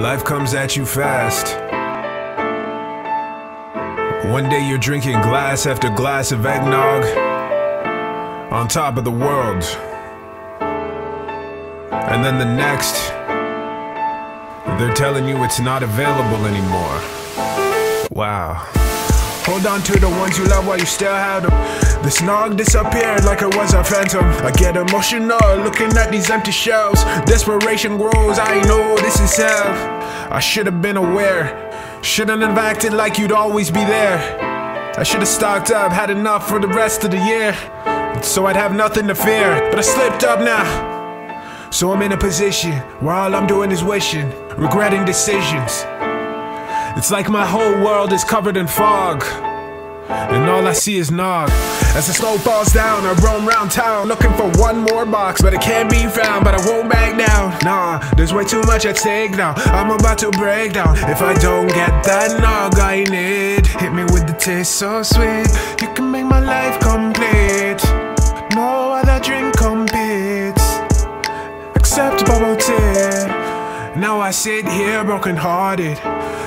Life comes at you fast. One day you're drinking glass after glass of eggnog on top of the world. And then the next, they're telling you it's not available anymore. Wow. Hold on to the ones you love while you still have them. The snog disappeared like it was a phantom. I get emotional looking at these empty shelves. Desperation grows, I know this is hell. I should have been aware. Shouldn't have acted like you'd always be there. I should have stocked up, had enough for the rest of the year. So I'd have nothing to fear. But I slipped up now. So I'm in a position where all I'm doing is wishing, regretting decisions. It's like my whole world is covered in fog. And all I see is nog. As the snow falls down, I roam round town looking for one more box, but it can't be found. But I won't back down. Nah, there's way too much at stake now. I'm about to break down. If I don't get that nog I need, hit me with the taste so sweet. You can make my life complete. No other drink competes except bubble tea. Now I sit here broken hearted.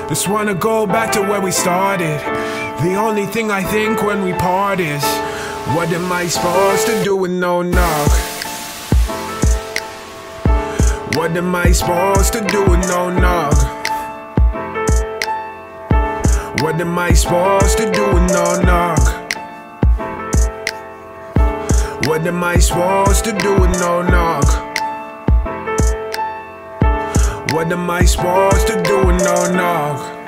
Just wanna go back to where we started. The only thing I think when we part is What am I supposed to do with no nog? What am I supposed to do with no nog? What am I supposed to do with no nog? What am I supposed to do with no What am I to do with no nog?